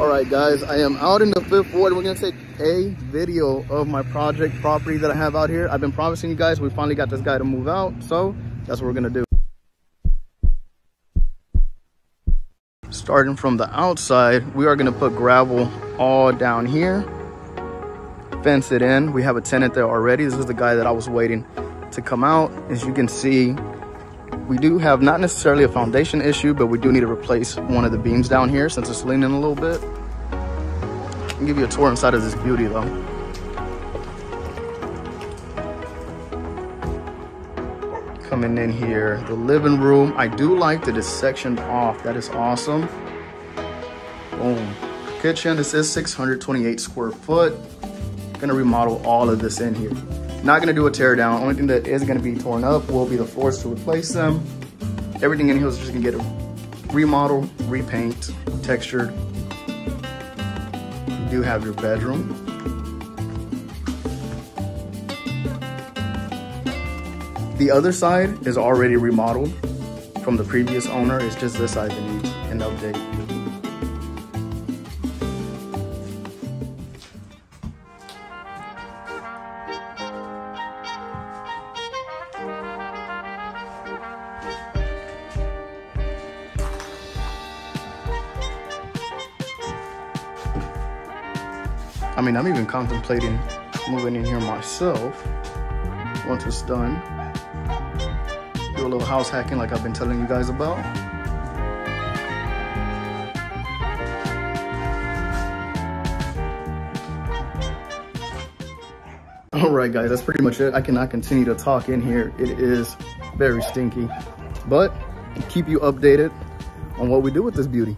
All right, guys, I am out in the fifth ward. We're gonna take a video of my project property that I have out here. I've been promising you guys, we finally got this guy to move out. So that's what we're gonna do. Starting from the outside, we are gonna put gravel all down here, fence it in. We have a tenant there already. This is the guy that I was waiting to come out. As you can see, we do have not necessarily a foundation issue, but we do need to replace one of the beams down here since it's leaning a little bit. I'll give you a tour inside of this beauty though. Coming in here, the living room. I do like that it's sectioned off. That is awesome. Boom. Kitchen, this is 628 square foot. Gonna remodel all of this in here. Not gonna do a tear down. Only thing that is gonna be torn up will be the floors to replace them. Everything in here is just gonna get a remodel, repaint, textured. You do have your bedroom. The other side is already remodeled from the previous owner. It's just this side that needs an update. I mean, I'm even contemplating moving in here myself once it's done. Do a little house hacking like I've been telling you guys about. All right, guys, that's pretty much it. I cannot continue to talk in here. It is very stinky, but keep you updated on what we do with this beauty.